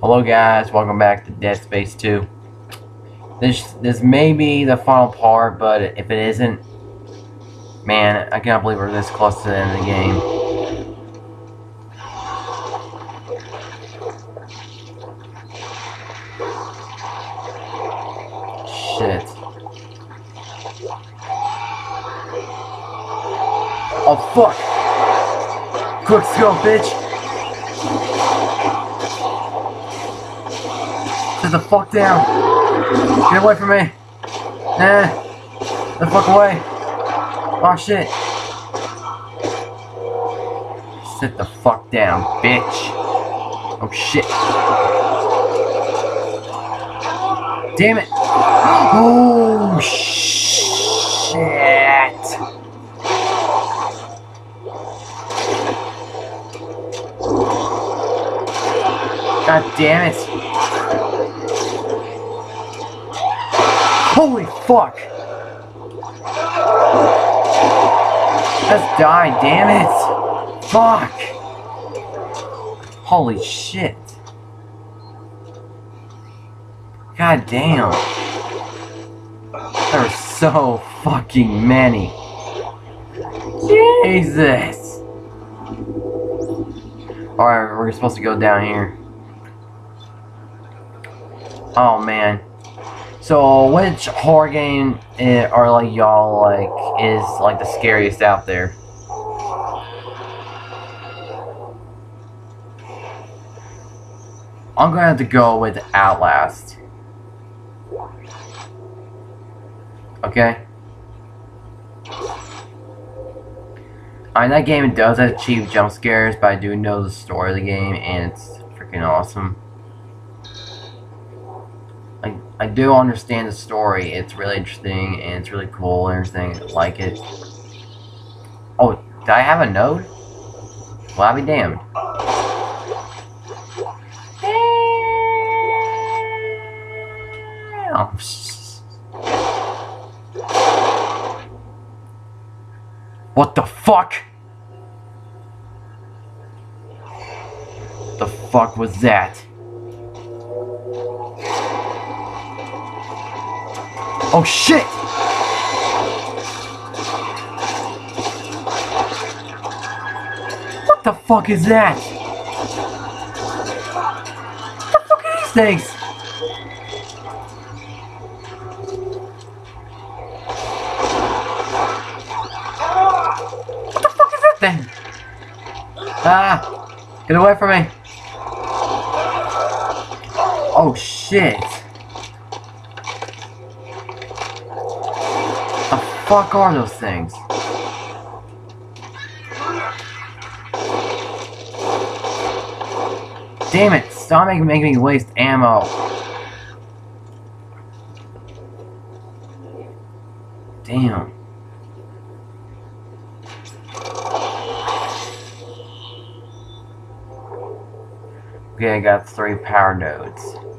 Hello guys, welcome back to Dead Space 2. This this may be the final part, but if it isn't, man, I cannot believe we're this close to the end of the game. Shit. Oh fuck! Quick skill, bitch! The fuck down! Get away from me! Get the fuck away! Oh shit! Sit the fuck down, bitch! Oh shit! Damn it! Oh shit! God damn it! Holy fuck! Just die, damn it! Fuck! Holy shit! God damn! There are so fucking many! Jesus! Alright, we're supposed to go down here. Oh man. So, which horror game eh, are like y'all like is like the scariest out there? I'm gonna have to go with Outlast. Okay. I mean, that game does achieve jump scares, but I do know the story of the game, and it's freaking awesome. I, do understand the story. It's really interesting, and it's really cool, and everything. I like it. Oh, did I have a node? Well, I'll be damned. Damn. What the fuck? The fuck was that? Oh shit! What the fuck is that? What the fuck are these things? What the fuck is that thing? Ah! Get away from me! Oh shit! The fuck are those things? Damn it! Stop making, making me waste ammo! Damn. Okay, I got three power nodes.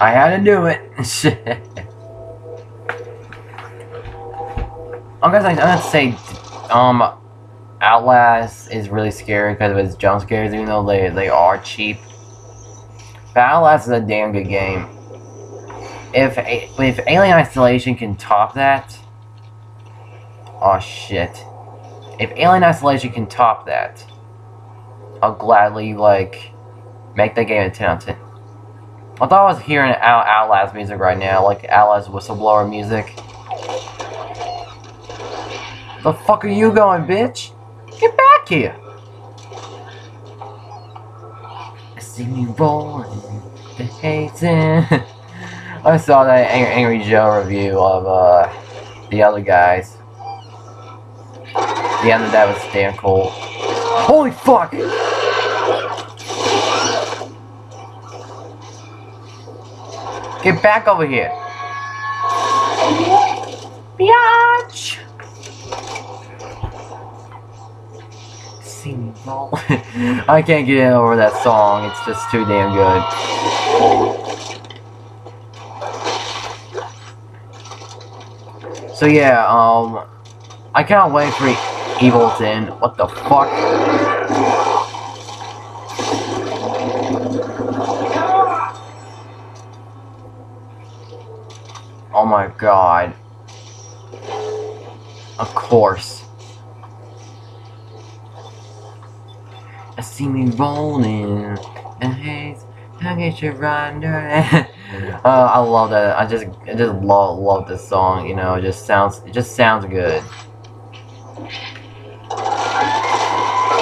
I had to do it. Shit. I'm gonna, I'm gonna say, um, Outlast is really scary because of its jump scares, even though they, they are cheap. But Outlast is a damn good game. If if Alien Isolation can top that, oh shit. If Alien Isolation can top that, I'll gladly like make that game a 10 out of 10. I thought I was hearing Out Outlast music right now, like Outlast whistleblower music. The fuck are you going, bitch? Get back here! I see me rolling the hazing. I saw that Angry, Angry Joe review of uh, the other guys. The end of that was damn cool. Holy fuck! Get back over here! Biatch! See me roll. I can't get over that song. It's just too damn good. So yeah, um, I can't wait for Evilton. What the fuck? Oh my god. Of course. I see me rolling and haze. I get you under. uh, I love that. I just, I just love, love this song. You know, it just sounds, it just sounds good.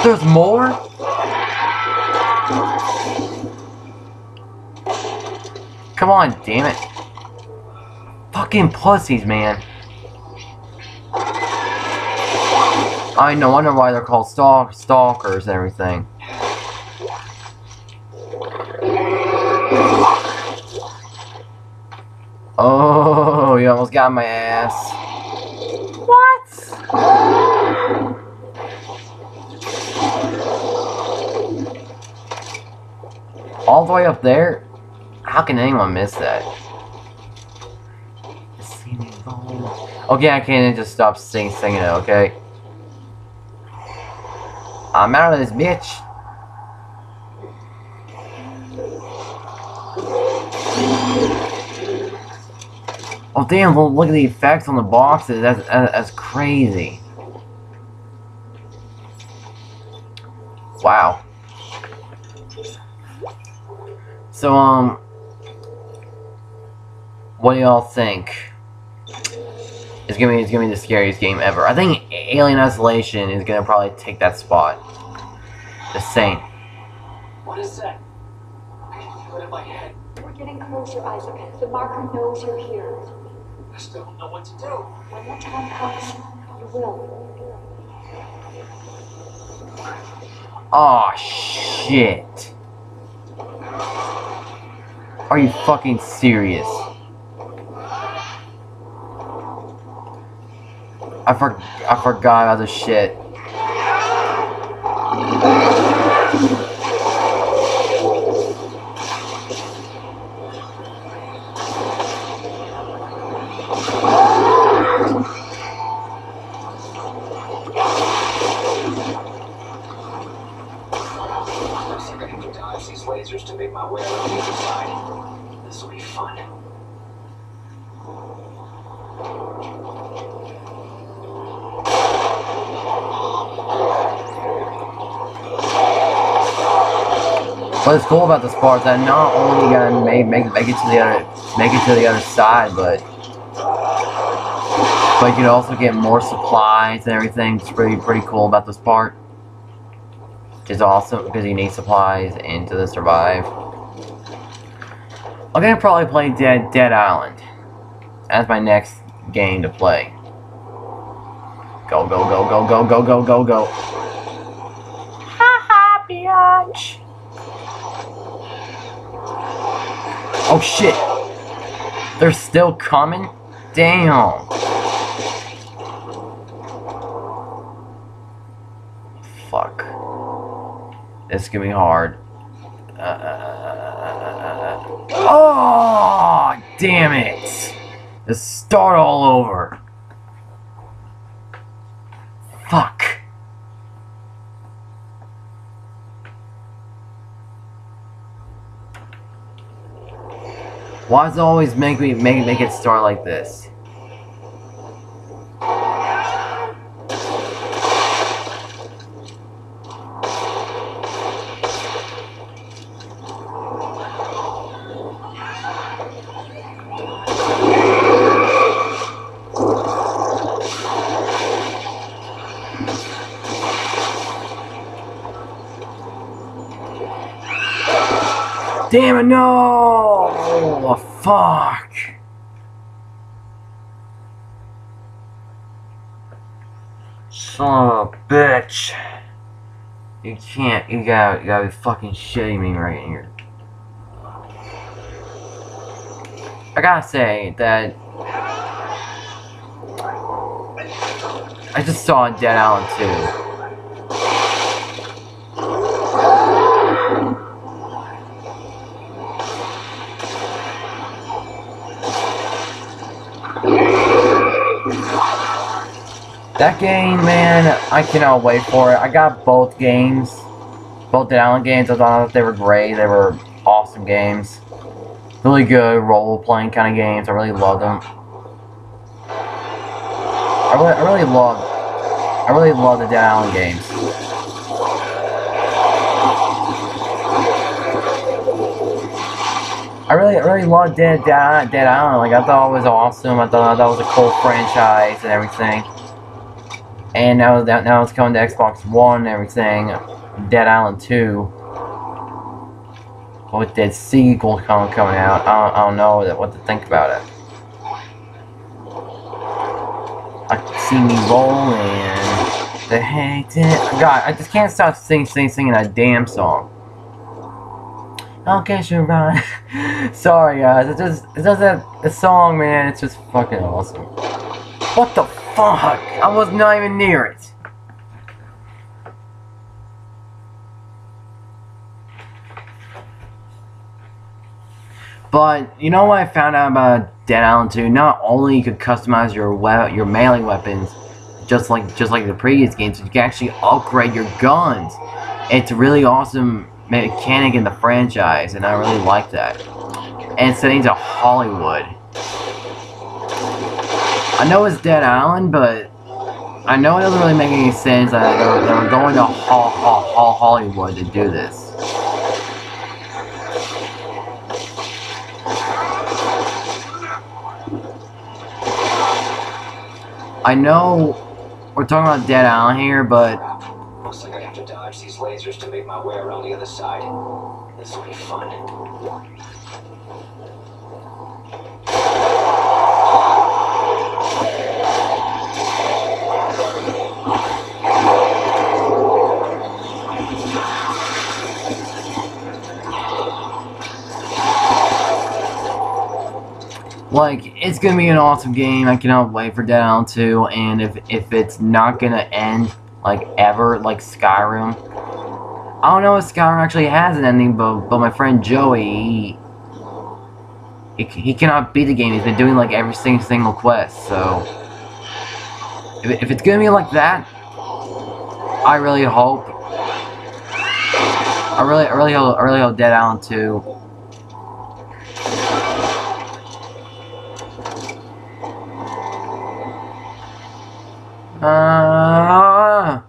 There's more. Come on, damn it. Fucking pussies, man. I no wonder why they're called stalk stalkers and everything. Oh, you almost got my ass. What? All the way up there? How can anyone miss that? Okay, I can't just stop sing singing it, okay? I'm out of this bitch. Oh damn, look at the effects on the boxes, that's, that's crazy. Wow. So, um, what do y'all think? It's gonna be it's gonna be the scariest game ever. I think Alien Isolation is gonna probably take that spot. The same. What is that? I can feel it in my head. We're getting closer, Isaac. The marker knows you're here. I still don't know what to do. When the time comes, you will. Oh shit. Are you fucking serious? I for I forgot this shit. Looks like I need to dodge these lasers to make my way around the other side. This will be fun. What's cool about this part is that not only you gotta make make make it to the other make it to the other side, but but you can also get more supplies and everything. It's pretty pretty cool about this part. Is awesome because you need supplies and to survive. I'm gonna probably play Dead Dead Island as my next game to play. Go go go go go go go go go. Haha, biatch. Oh shit! They're still coming? Damn! Fuck. This is gonna be hard. Uh, oh, damn it! Let's start all over. Fuck. Why does it always make me make make it start like this? Damn it, no! Fuck. Son of a bitch. You can't, you gotta, you gotta be fucking shitting me right here. I gotta say that I just saw Dead Island 2. That game, man, I cannot wait for it. I got both games, both Dead Island games. I thought they were great. They were awesome games. Really good role-playing kind of games. I really love them. I really, I really love, I really love the Dead Island games. I really, really loved Dead, Dead, Dead Island. Like, I thought it was awesome. I thought that was a cool franchise and everything. And now, that now it's coming to Xbox One and everything. Dead Island 2. With that sequel coming out, I don't, I don't know what to think about it. I can see me rolling. The heck did God, I just can't stop singing, singing, singing that damn song. Okay, sure, right. Sorry, guys. It just, it does that. The song, man. It's just fucking awesome. What the fuck? I was not even near it. But you know what I found out about Dead Island 2? Not only you could customize your your melee weapons, just like just like the previous games, you can actually upgrade your guns. It's a really awesome mechanic in the franchise, and I really like that. And setting to Hollywood. I know it's Dead Island, but I know it doesn't really make any sense that they're, they're going to Ho Ho Ho Hollywood to do this. I know we're talking about Dead Island here, but Looks like I have to dodge these lasers to make my way around the other side. This will be fun. Like it's gonna be an awesome game. I cannot wait for Dead Island 2. And if if it's not gonna end like ever, like Skyrim, I don't know if Skyrim actually has an ending. But but my friend Joey, he, he, cannot beat the game. He's been doing like every single single quest. So if, if it's gonna be like that, I really hope. I really, I really I really hope Dead Island 2 Ah.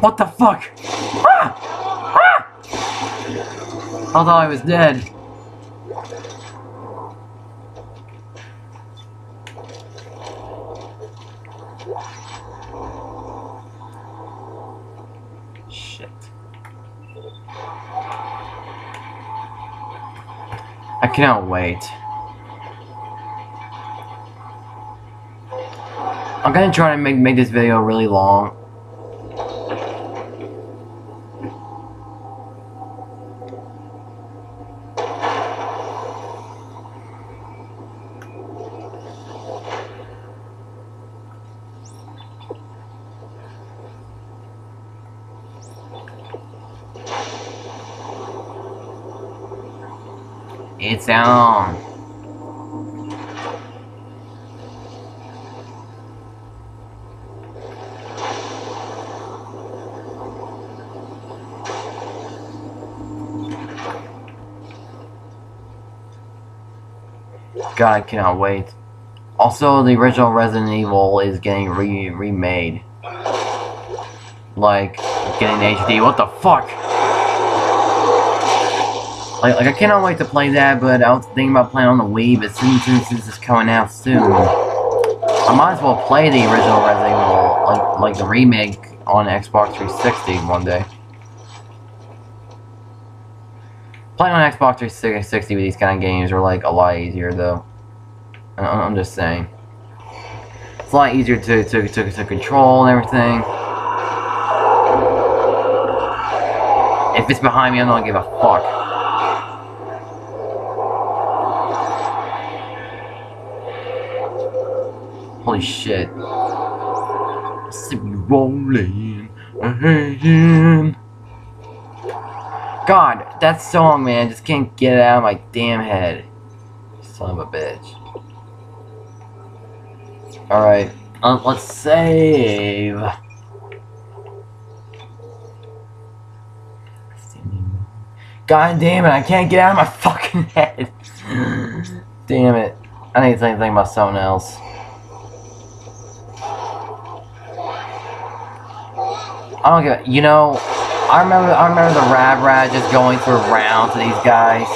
What the fuck? Ah! Ah! I thought I was dead. Shit. I cannot wait. I'm gonna try to make make this video really long. On. God, I cannot wait. Also, the original Resident Evil is getting re remade. Like, getting HD. What the fuck? Like, like, I cannot wait to play that, but I was thinking about playing on the Wii, but since, since this is coming out soon, I might as well play the original Resident Evil, like, like the remake on Xbox 360 one day. Playing on Xbox 360 with these kind of games are, like, a lot easier, though. I- I'm just saying. It's a lot easier to, to, to, to control and everything. If it's behind me, I don't give a fuck. Holy shit. See me rolling ahead. God, that song, man, just can't get it out of my damn head. Son of a bitch. Alright, um, let's save. God damn it, I can't get out of my fucking head. damn it. I need to think about something else. I don't get you know, I remember I remember the Rab Rat just going through rounds to these guys.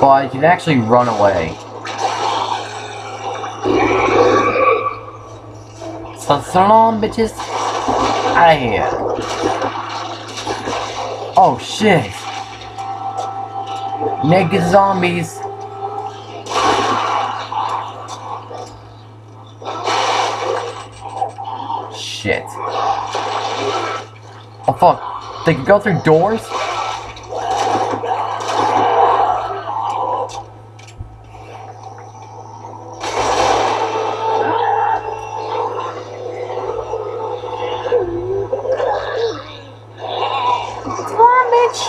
But you can actually run away. So, so long, bitches. Out of here. Oh, shit. Naked zombies. Shit. Oh, fuck. They can go through doors? Come on, bitch.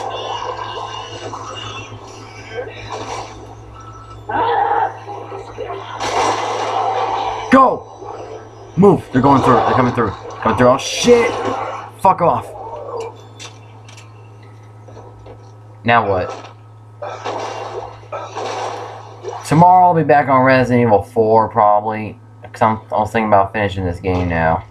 Go! Move! They're going through. They're coming through. Coming through. all shit! Fuck off. Now what? Tomorrow I'll be back on Resident Evil 4 probably. Cause I'm, I was thinking about finishing this game now.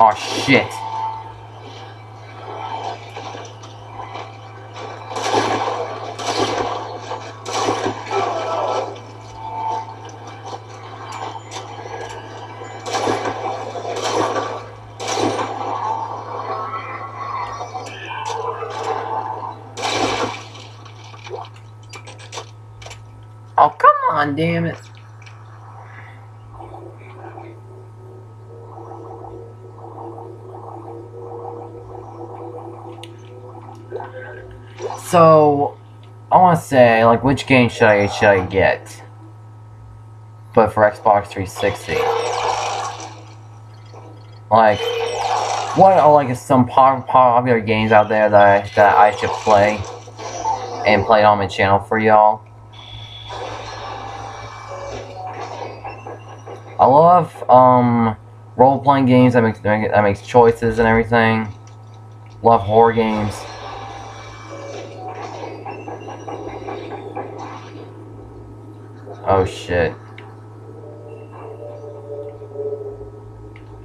Oh shit. Oh, come on, damn it. So, I want to say, like, which game should I should I get? But for Xbox 360, like, what are like some popular games out there that I, that I should play and play on my channel for y'all? I love um role playing games that makes that makes choices and everything. Love horror games. Oh shit.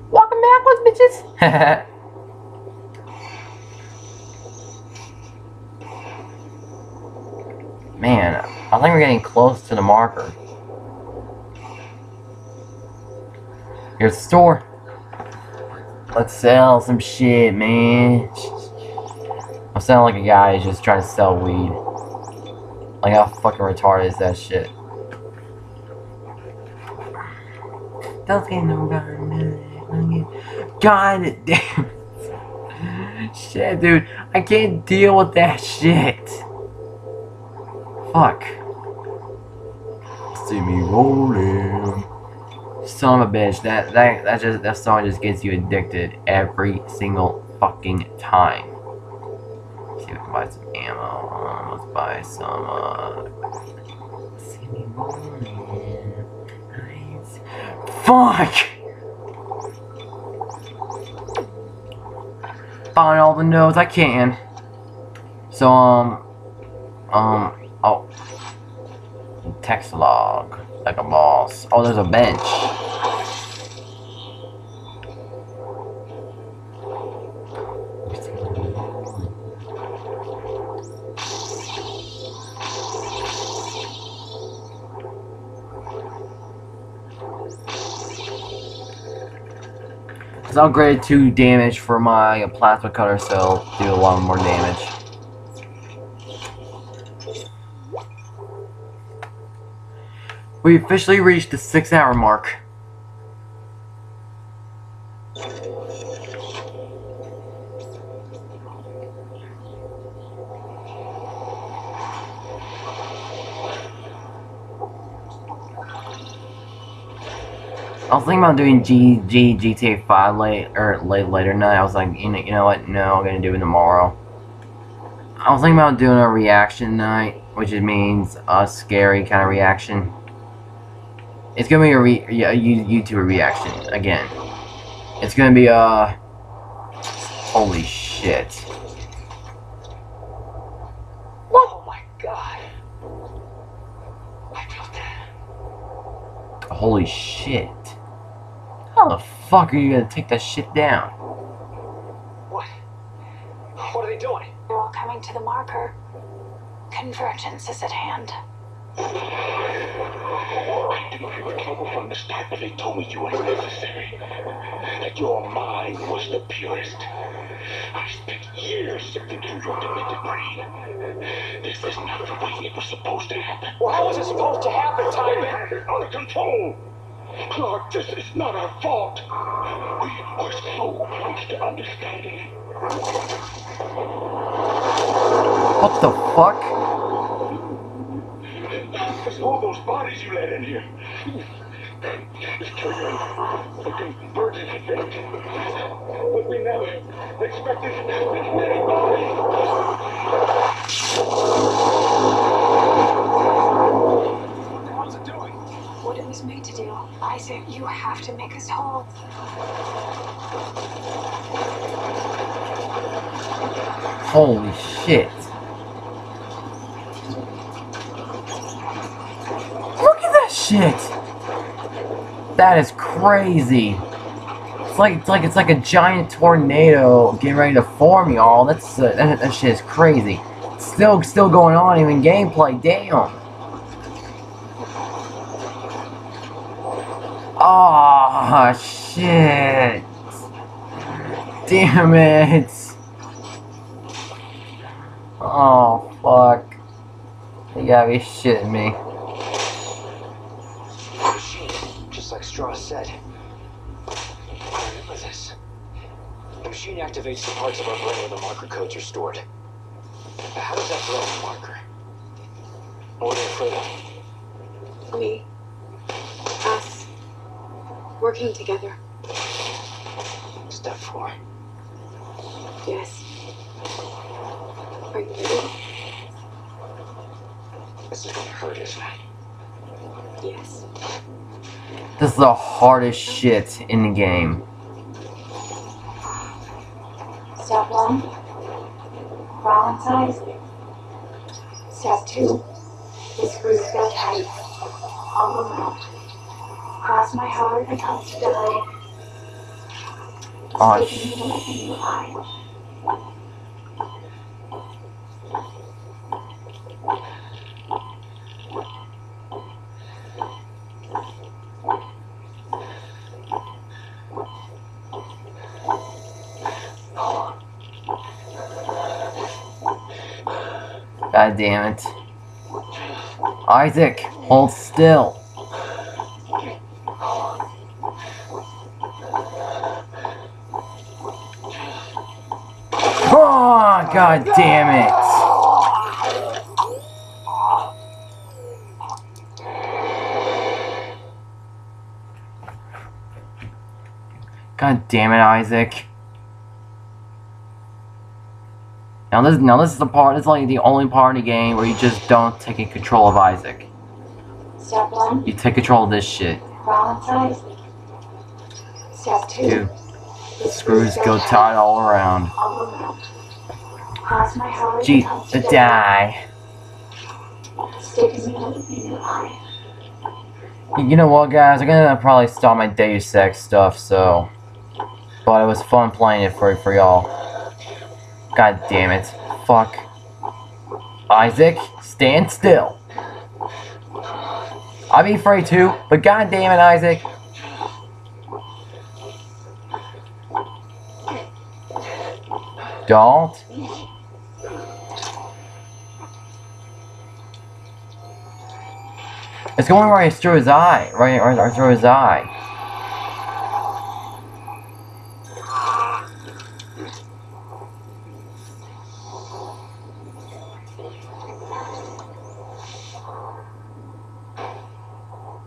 Welcome backwards, bitches. Man, I think we're getting close to the marker. Here's the store. Let's sell some shit, man. I'm sounding like a guy who's just trying to sell weed. Like how fucking retarded is that shit? Don't get no God damn. Shit, dude. I can't deal with that shit. Fuck. See me rolling. Son of a bitch, that that that just that song just gets you addicted every single fucking time. Let's see if we can buy some ammo. Um, let's buy some uh see me rolling. Fuck! Find all the notes I can. So um um oh text log like a boss. Oh, there's a bench. It's upgraded 2 damage for my plasma cutter, so do a lot more damage. We officially reached the six hour mark. I was thinking about doing G, G GTA 5 late or late later night. I was like, you know, you know what? No, I'm gonna do it tomorrow. I was thinking about doing a reaction night, which it means a scary kind of reaction. It's gonna be a, re- a You- YouTuber reaction again. It's gonna be uh, holy shit. Oh my god. I felt that. Holy shit. How the fuck are you gonna take that shit down? What? What are they doing? They're all coming to the marker. Convergence is at hand. I knew you were trouble from the start, but they told me you were necessary. That your mind was the purest. I spent years sifting through your demented brain. This is not the way it was supposed to happen. Well, how was it supposed to happen, Tiedemann? of control! Clark, this is not our fault. We were so close to understanding. What the fuck? It's all those bodies you let in here. It's triggering a convergent event. But we never expected this many bodies. What the hell's it doing? What it was made to do. Isaac, you have to make us whole. Holy shit. Look at that shit! That is crazy. It's like it's like it's like a giant tornado getting ready to form, y'all. That's uh, that, that shit is crazy. Still still going on even gameplay. Damn. Ah shit. Damn it. Oh, fuck. You gotta be shitting me. Just like Stross said. I remember this. The machine activates the parts of our brain where the marker codes are stored. How does that throw the marker? What are they afraid of? Me. Us. Working together. Step four. Yes. Are you ready? This is gonna hurt, isn't it? Yes. This is the hardest shit in the game. Step one. Crawl inside. Step two. The screws go tight. All around. Cross my heart and hope to die. Stick a needle in your eye. God damn it. Isaac, hold still. Oh, god damn it. God damn it, Isaac. Now this, now this is the part. it's is like the only part in the game where you just don't take control of Isaac. Step one. You take control of this shit. Inside. Step two. Dude, The screws go tight all around. all around. Cross my heart Gee, to the die. Stick a needle in your eye. You know what, guys? I'm gonna probably stop my Deus Ex stuff. So, but it was fun playing it for for y'all. God damn it! Fuck. Isaac, stand still. I'd be afraid too, but god damn it, Isaac. Don't. It's going right through his eye. Right, right, right through his eye.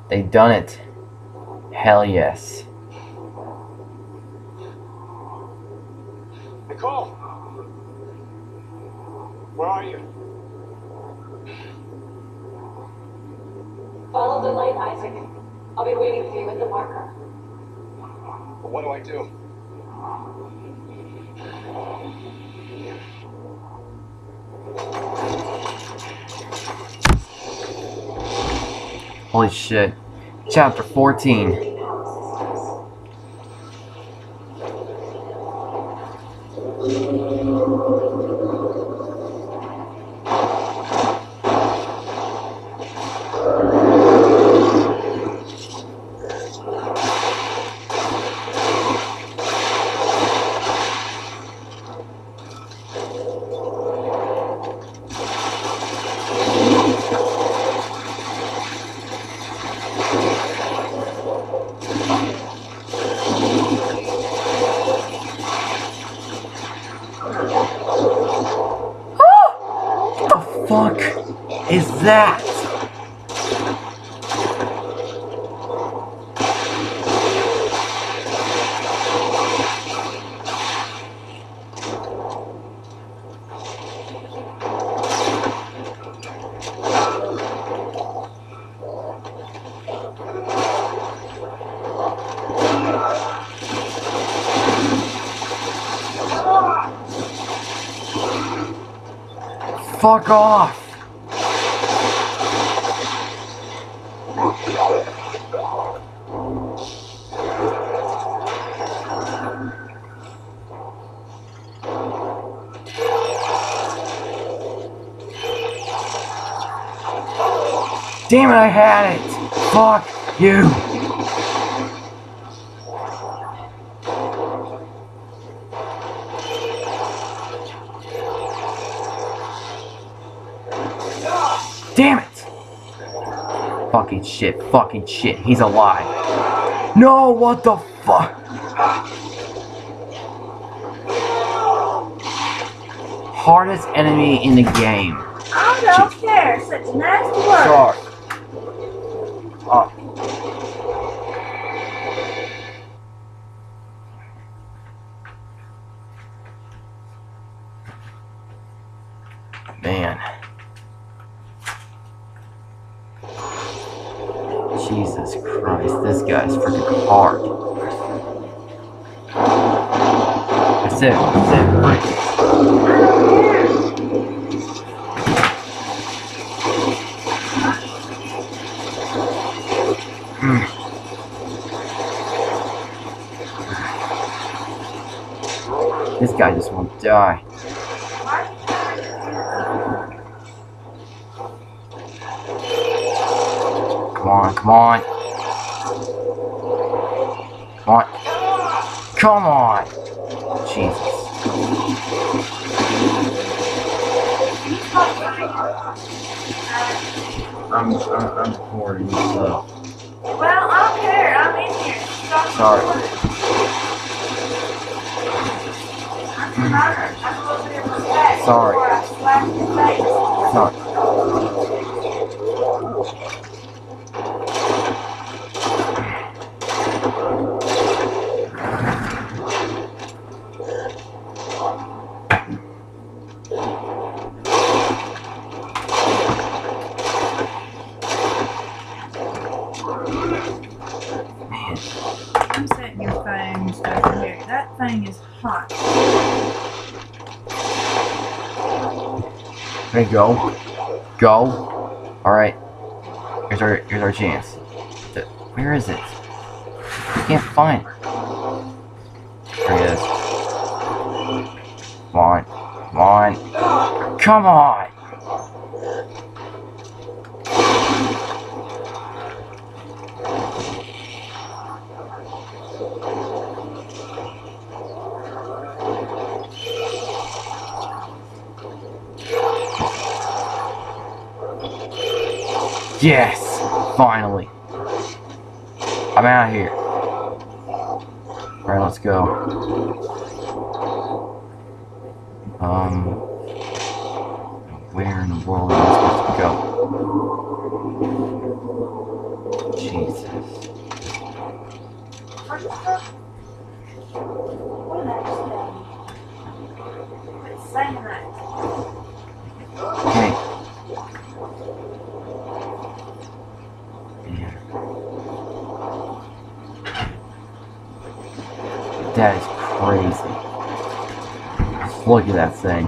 They done it. Hell yes. Nicole! Where are you? Follow the light, Isaac. I'll be waiting for you at the marker. What do I do? Holy shit. Chapter 14. What the fuck is that? Fuck off! Damn it, I had it! Fuck you! Shit, fucking shit, he's alive. No, what the fuck? Hardest enemy in the game. I don't care. Such nasty words. Sorry. Uh, man. Jesus Christ, this guy's freaking hard. That's it, that's it, break. This guy just won't die. Come on, come on. Come on. Come on. Jesus. I'm, I'm, I'm recording, so. Well, I don't care. I'm in here. Stop Sorry. I'm sorry. I'm supposed to be respect Sorry. before I slap your face. Sorry. Man, I'm setting your phone stuff in here. That thing is hot. You go. Go. Alright. Here's our here's our chance. Where is it? I can't find. There it is. Come on. Come on. Come on! Yes! Finally. I'm out of here. Alright, let's go. Um. Where in the world am I supposed to go? Jesus. What an accident. Quit saying that. Okay. Man. That is crazy. Look at that thing.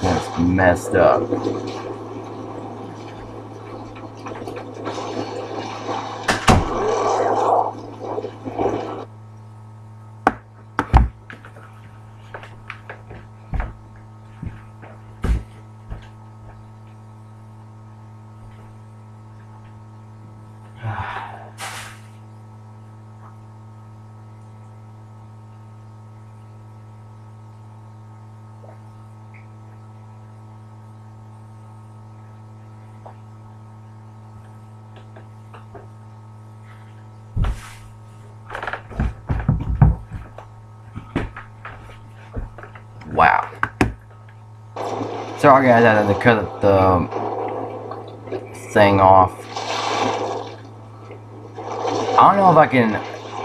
That's messed up. Wow. Sorry guys, I had to cut the thing off. I don't know if I can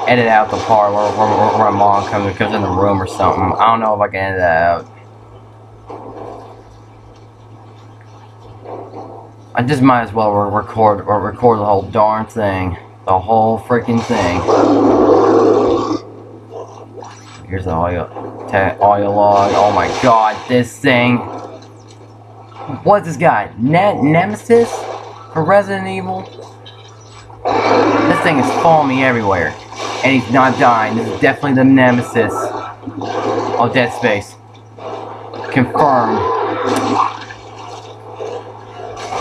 edit out the part where, where, where my mom comes, comes in the room or something. I don't know if I can edit that out. I just might as well re- record or record the whole darn thing. The whole freaking thing. Here's the audio, audio log. Oh my god, this thing. What's this guy? Ne- Nemesis? For Resident Evil? This thing is following me everywhere. And he's not dying. This is definitely the Nemesis. Oh, Dead Space. Confirmed.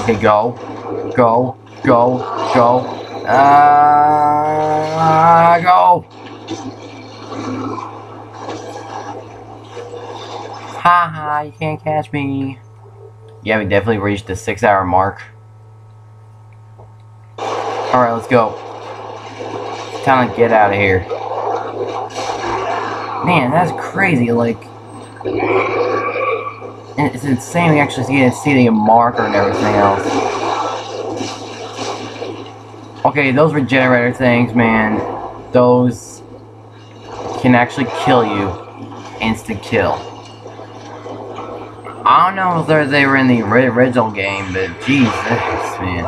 Okay, go. Go. Go. Go. Uh, go. Ha ha, you can't catch me. Yeah, we definitely reached the six hour mark. Alright, let's go. Time to get out of here. Man, that's crazy, like... It's insane we actually see, see the marker and everything else. Okay, those regenerator things, man, those can actually kill you. Instant kill. I don't know if they're- were in the original game, but Jesus, man.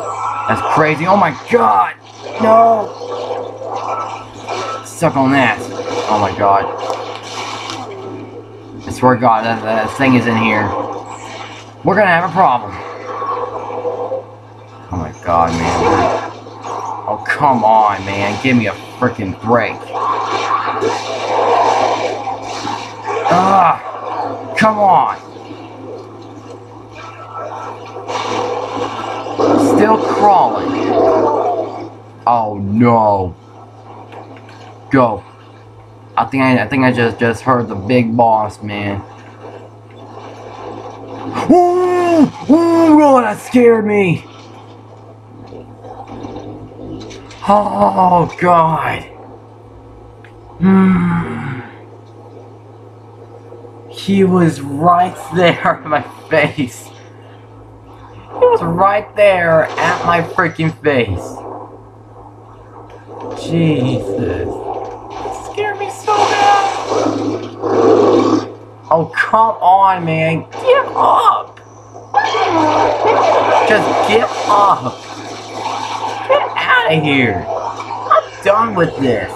That's crazy. Oh my god! No! Suck on that. Oh my god. I swear to god, that, that thing is in here. We're gonna have a problem. Oh my god, man. Oh, come on, man. Give me a freaking break. Ah! Come on! Still crawling. Oh no. Go. I think I, I think I just just heard the big boss, man. Ooh, ooh, oh, that scared me. Oh God. Hmm. He was right there in my face. He was right there at my freaking face. Jesus. It scared me so bad. Oh, come on, man. Get up. Just get up. Get out of here. I'm done with this.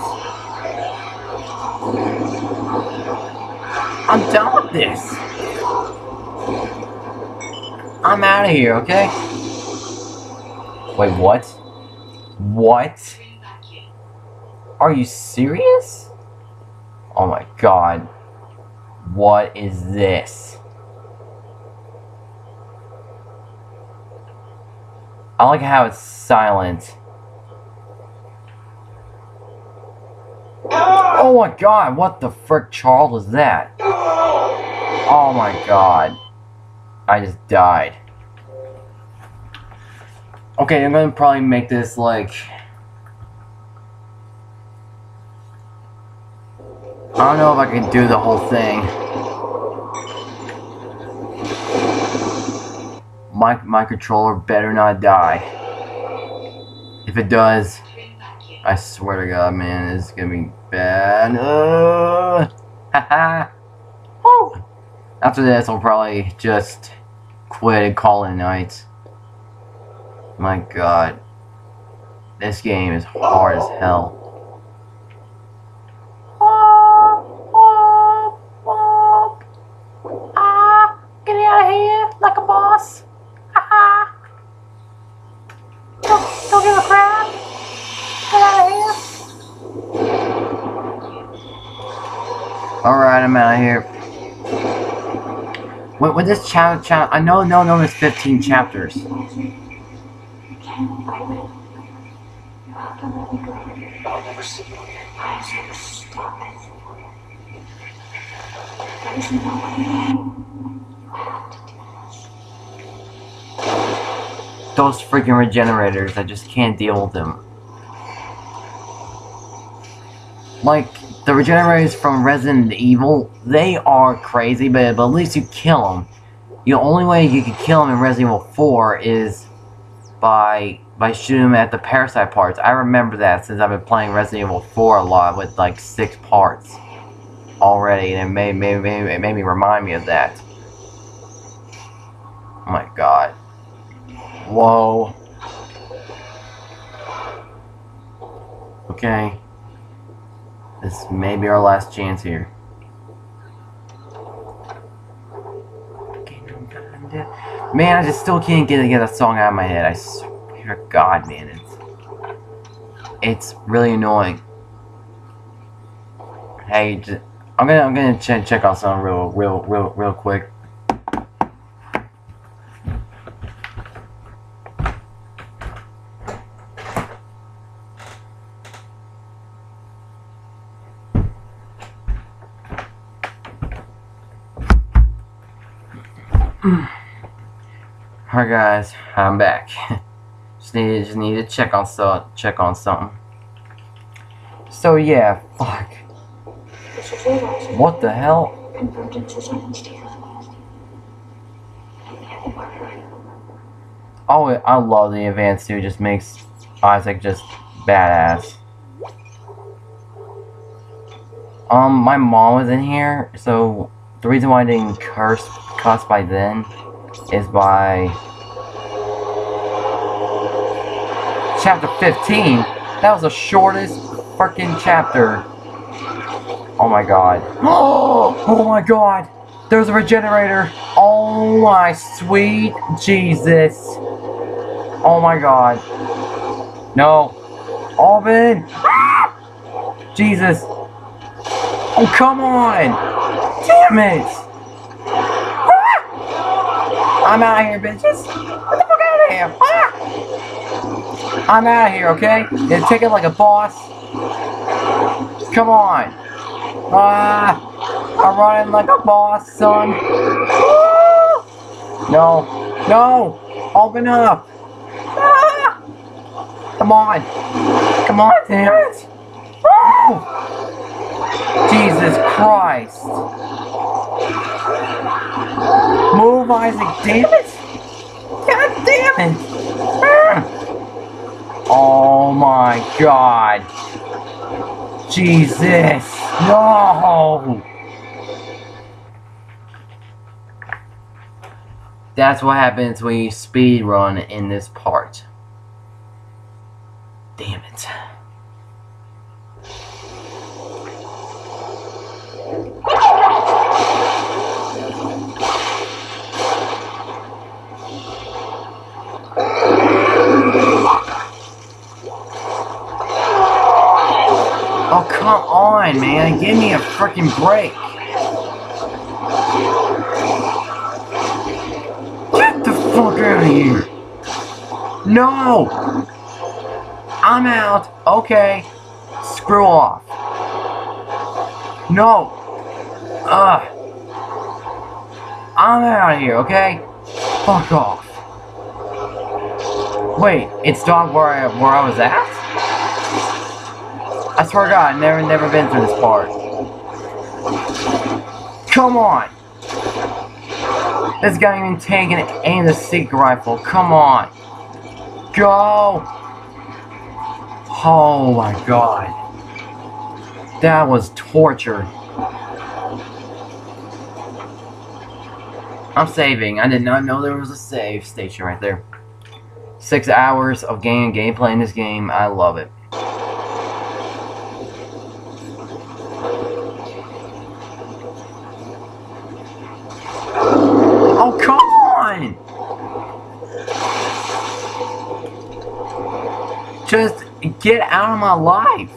I'm done with this. I'm out of here, okay? Wait, what? What? Are you serious? Oh my god. What is this? I like how it's silent. Oh my god, what the frick Charles is that? Oh my god. I just died. Okay, I'm gonna probably make this like. I don't know if I can do the whole thing. my my controller better not die. If it does, I swear to God, man, it's gonna be bad. Uh. After this, I'll probably just quit and call it a night. My God, this game is hard as hell. Ah, get out of here like a boss. Ha Don't, don't give a crap. Get out of here. Alright, I'm out of here. With this chapter, cha I know, no, no, it's 15 chapters. Those freaking regenerators, I just can't deal with them. Like, the regenerators from Resident Evil, they are crazy, but, but at least you kill them. The only way you can kill them in Resident Evil 4 is by by shooting them at the parasite parts. I remember that since I've been playing Resident Evil 4 a lot with like six parts already, and it made, made, made, it made me remind me of that. Oh my god. Whoa. Okay. This may be our last chance here. Man, I just still can't get get that song out of my head. I swear to God, man, it's it's really annoying. Hey, just, I'm gonna I'm gonna check check out something real real real real quick. Alright guys, I'm back. just need just need to check on so check on something. So yeah, fuck. It. What the hell? Oh, I love the advanced suit. Just makes Isaac just badass. Um, my mom was in here, so the reason why I didn't curse cuss by then is by chapter 15. That was the shortest freaking chapter. Oh my god. Oh my god. There's a regenerator. Oh my sweet Jesus. Oh my god. No. Alvin. Jesus. Oh, come on. Damn it. I'm out of here, bitches. Get the fuck out of here. I'm out of here, okay? You take it like a boss. Come on. Ah, I'm running like a boss, son. No, no, open up. Ah! Come on, come on, damn it. Jesus Christ. Move, Isaac, damn it. God damn it. Oh my god. Jesus! No! That's what happens when you speed run in this part. Damn it. Oh, come on, man. Give me a freaking break. Get the fuck out of here. No! I'm out. Okay. Screw off. No. Ugh. I'm out of here, okay? Fuck off. Wait, it's dog where I, where I was at? I swear to God, I've never, never been through this part. Come on! This guy even taking it and the Seeker Rifle. Come on. Go! Oh my god. That was torture. I'm saving. I did not know there was a save station right there. Six hours of game gameplay in this game. I love it. Oh, come on! Just get out of my life.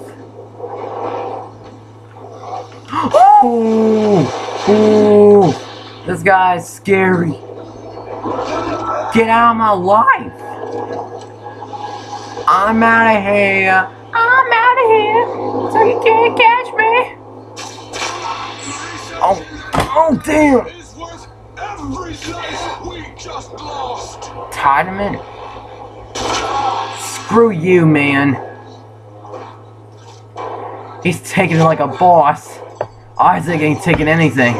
Oh! Ooh! This guy's scary. Get out of my life. I'm out of here. I'm out of here. So you can't catch me. Oh, oh damn. We just lost. Screw you, man. He's taking it like a boss. Isaac ain't taking anything.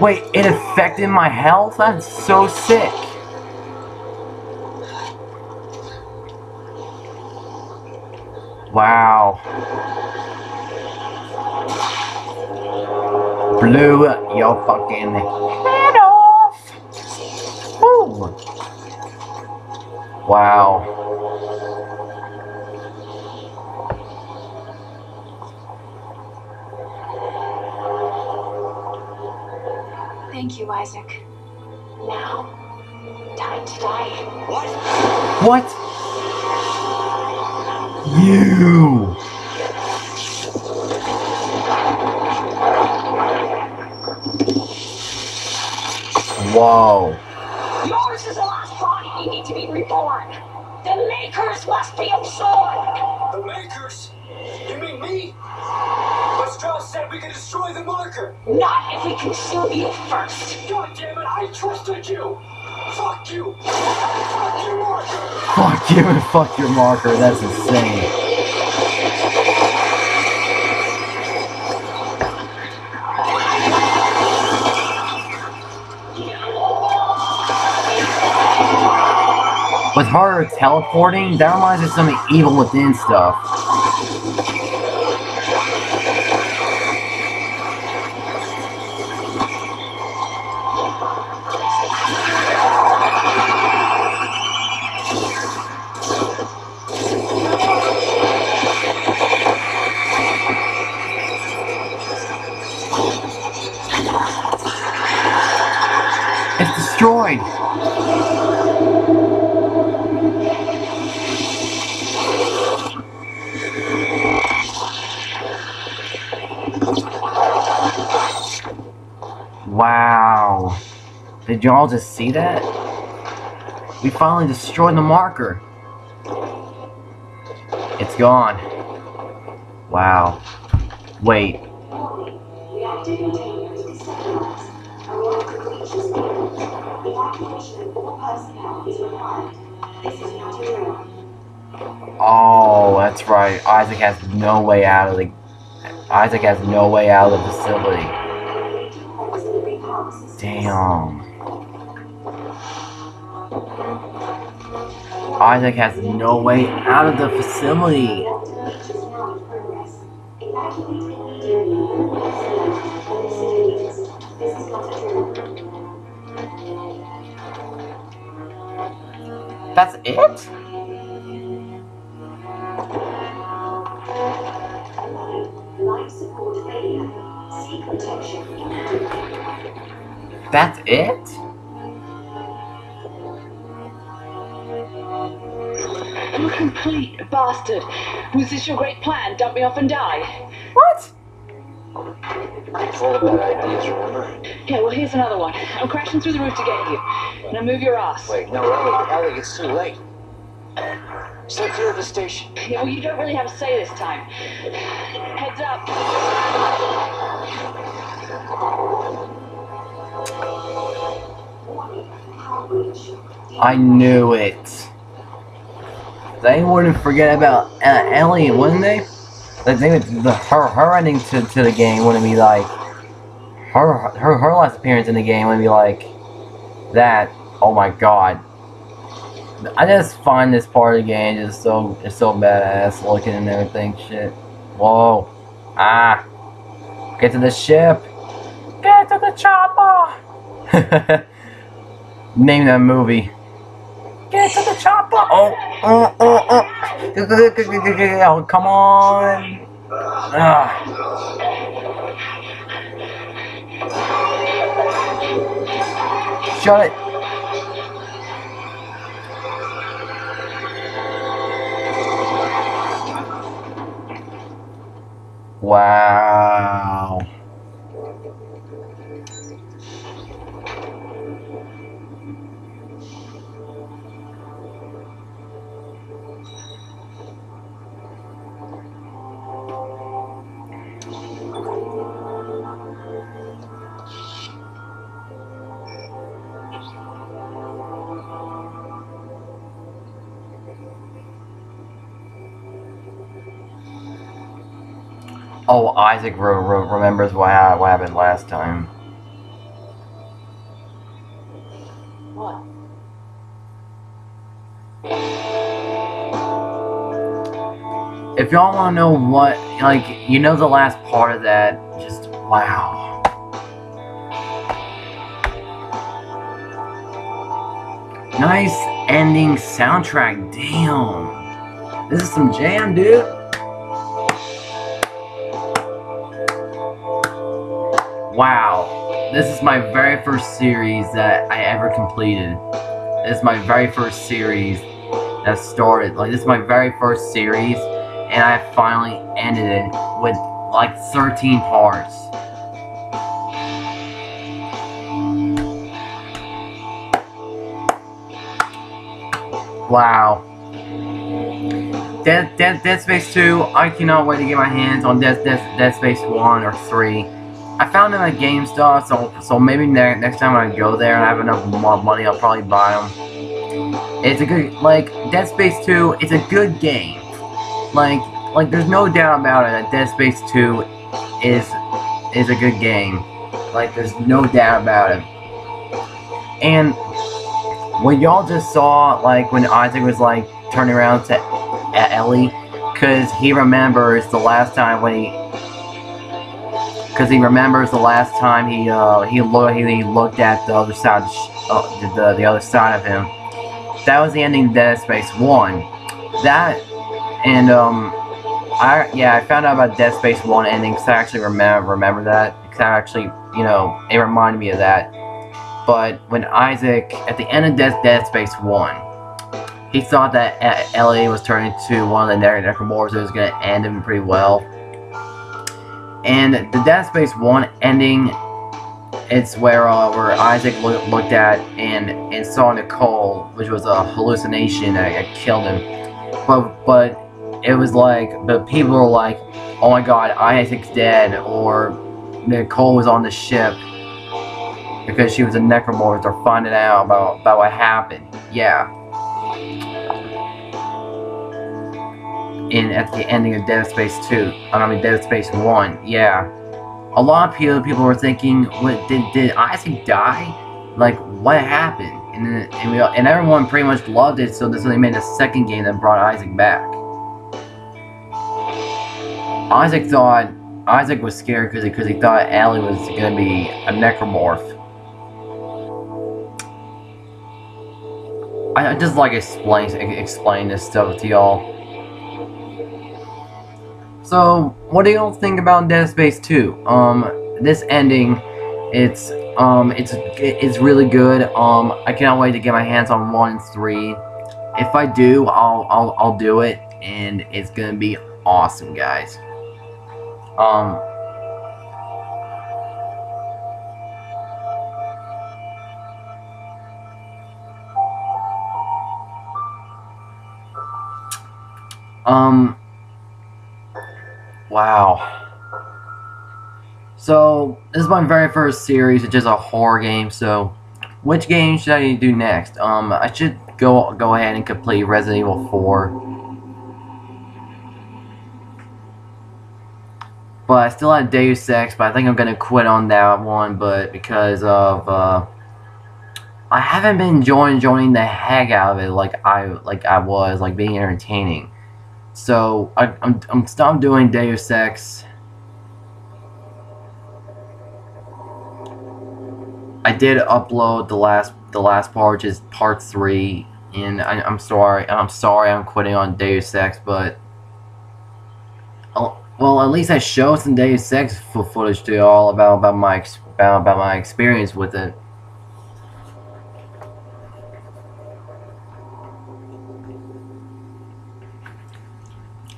Wait, it affected my health? That's so sick. Wow. Blew your fucking head off. Ooh. Wow. Thank you, Isaac. Now, time to die. What? What? You. Whoa. Not if we consume you first. God damn it, I trusted you. Fuck you. Fuck you, marker. Fuck you and fuck your marker. That's insane. With her teleporting, that reminds me of some evil within stuff. It's destroyed. Wow. Did y'all just see that? We finally destroyed the marker. It's gone. Wow. Wait. Oh, that's right. Isaac has no way out of the. Isaac has no way out of the facility. Damn. Isaac has no way out of the facility. That's breach That's it? You complete bastard. Was this your great plan? Dump me off and die? What? Full of bad ideas, remember? Yeah, well, here's another one. I'm crashing through the roof to get you. Now move your ass. Wait, no, Ellie, Ellie, it's too late. Stay clear of the station. Yeah, well, you don't really have a say this time. Heads up. I knew it. They wouldn't forget about uh, Ellie, wouldn't they? the thing with the her her ending to, to the game wouldn't be like her her her last appearance in the game wouldn't be like that. Oh my god. I just find this part of the game just so it's so badass looking and everything. Shit. Whoa. Ah. Get to the ship. Get to the chopper. Name that movie. Get to the chopper. Oh, oh, oh, oh. oh come on. Ah. Shut it. Wow. Oh, Isaac re re remembers what, ha what happened last time. What? If y'all want to know what, like, you know the last part of that, just, wow. Nice ending soundtrack, damn. This is some jam, dude. Wow, this is my very first series that I ever completed. This is my very first series that started. Like, this is my very first series, and I finally ended it with like 13 parts. Wow. Dead, Dead, Dead Space 2, I cannot wait to get my hands on Dead, Dead, Dead Space 1 or 3. I found them at GameStop, so so maybe ne next time I go there and I have enough more money, I'll probably buy them. It's a good, like, Dead Space 2, it's a good game. Like, like there's no doubt about it that Dead Space 2 is is a good game. Like, there's no doubt about it. And what y'all just saw, like, when Isaac was, like, turning around to Ellie, because he remembers the last time when he because he remembers the last time he uh, he looked he, looked at the other side uh, the, the other side of him. That was the ending of Dead Space One. That and um I yeah I found out about Dead Space One ending because I actually remember remember that because I actually you know it reminded me of that. But when Isaac at the end of Dead, Dead Space One. He thought that Ellie was turning to one of the Necromorphs that was going to end him pretty well and the Dead Space 1 ending, it's where uh, where Isaac lo looked at and, and saw Nicole, which was a hallucination that, that killed him. But, but it was like, but people were like, oh my god, Isaac's dead, or Nicole was on the ship because she was a necromorph. They're finding out about, about what happened. Yeah. In at the ending of Dead Space 2. I mean Dead Space 1, yeah. A lot of people were thinking, what did did Isaac die? Like what happened? And and, we, and everyone pretty much loved it, so they made a second game that brought Isaac back. Isaac thought Isaac was scared because because he thought Ellie was gonna be a necromorph. I, I just like explain explain this stuff to y'all. So, what do y'all think about Dead Space 2? Um, this ending, it's, um, it's, it's really good. Um, I cannot wait to get my hands on 1 and 3. If I do, I'll, I'll, I'll do it, and it's gonna be awesome, guys. Um, um, Wow. So, this is my very first series, which is a horror game, so which game should I do next? Um, I should go go ahead and complete Resident Evil 4. But I still have Deus Ex, but I think I'm gonna quit on that one. But because of uh, I haven't been enjoying enjoying the heck out of it like I like I was like being entertaining. So I, I'm I'm still doing Deus Ex. I did upload the last the last part, which is part three, and I, I'm sorry I'm sorry I'm quitting on Deus Ex, but I'll, well at least I showed some Deus Ex footage to y'all about about my about, about my experience with it.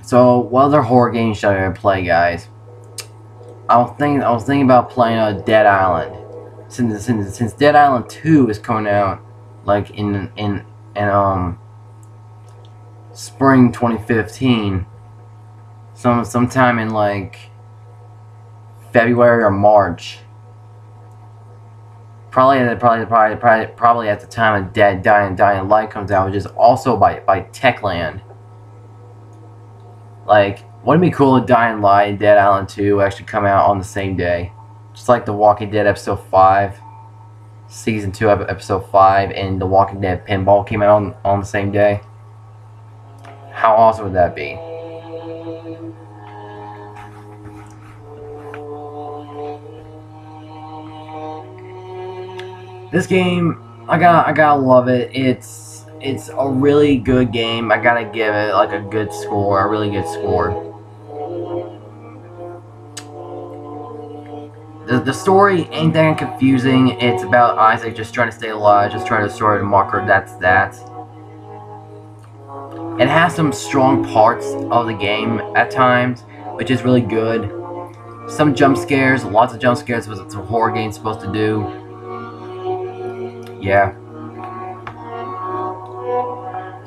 So, what other horror games should I play, guys? I was thinking, I was thinking about playing a Dead Island, since since since Dead Island Two is coming out, like in in in um spring 2015, some sometime in like February or March. Probably at probably probably probably probably at the time of Dead Dying Dying Light comes out, which is also by by Techland. Like, wouldn't it be cool if Dying Light and Dead Island 2 actually come out on the same day? Just like The Walking Dead Episode 5, Season 2 ep- Episode 5, and The Walking Dead Pinball came out on, on the same day? How awesome would that be? This game, I gotta, I gotta love it. It's, it's a really good game. I gotta give it like a good score, a really good score. The, the story ain't that confusing. It's about Isaac just trying to stay alive, just trying to destroy the marker. That's that. It has some strong parts of the game at times, which is really good. Some jump scares, lots of jump scares, what a horror game's supposed to do. Yeah.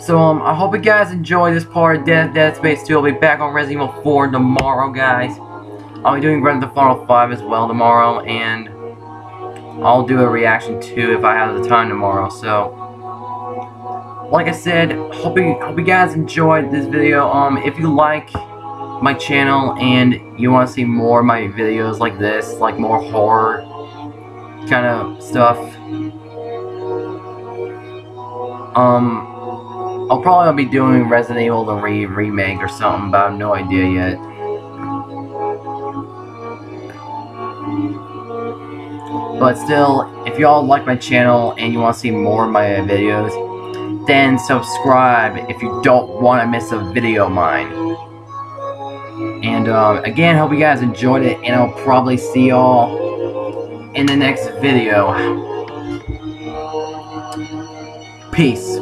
So um, I hope you guys enjoy this part of Dead, Dead Space 2. I'll be back on Resident Evil 4 tomorrow, guys. I'll be doing Grand Theft Auto 5 as well tomorrow, and I'll do a reaction too if I have the time tomorrow. So, like I said, hope you hope you guys enjoyed this video. Um, if you like my channel and you want to see more of my videos like this, like more horror kind of stuff, um. I'll probably be doing Resident Evil the re remake or something, but I have no idea yet. But still, if y'all like my channel and you want to see more of my videos, then subscribe if you don't want to miss a video of mine. And um, again, hope you guys enjoyed it, and I'll probably see y'all in the next video. Peace.